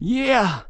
Yeah!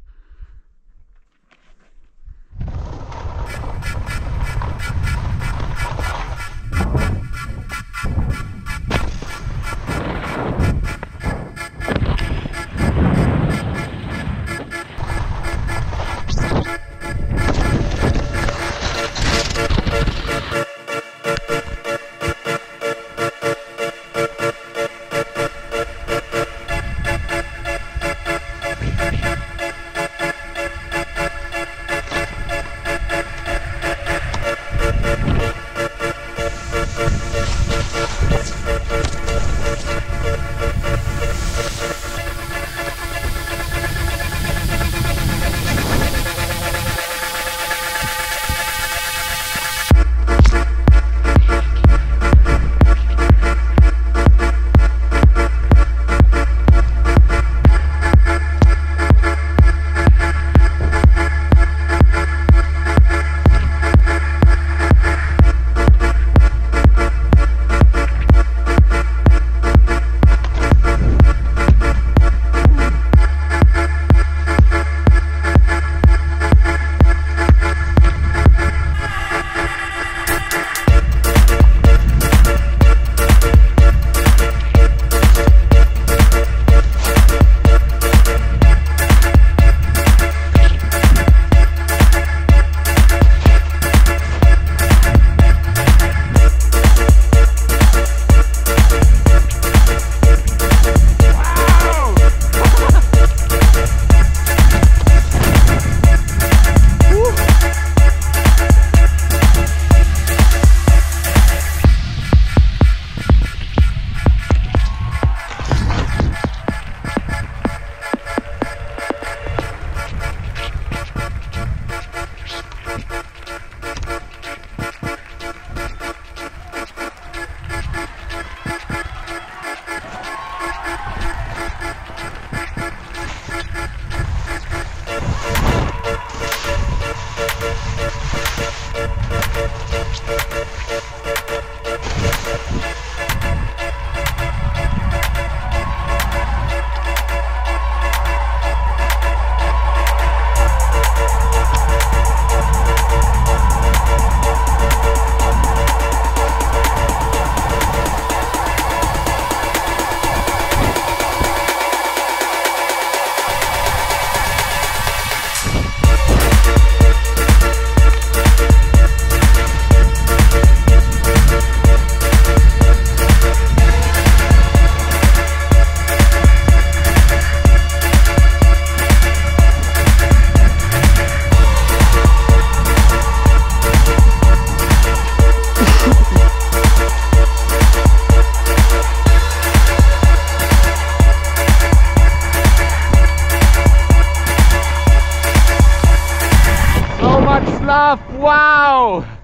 Love! Wow!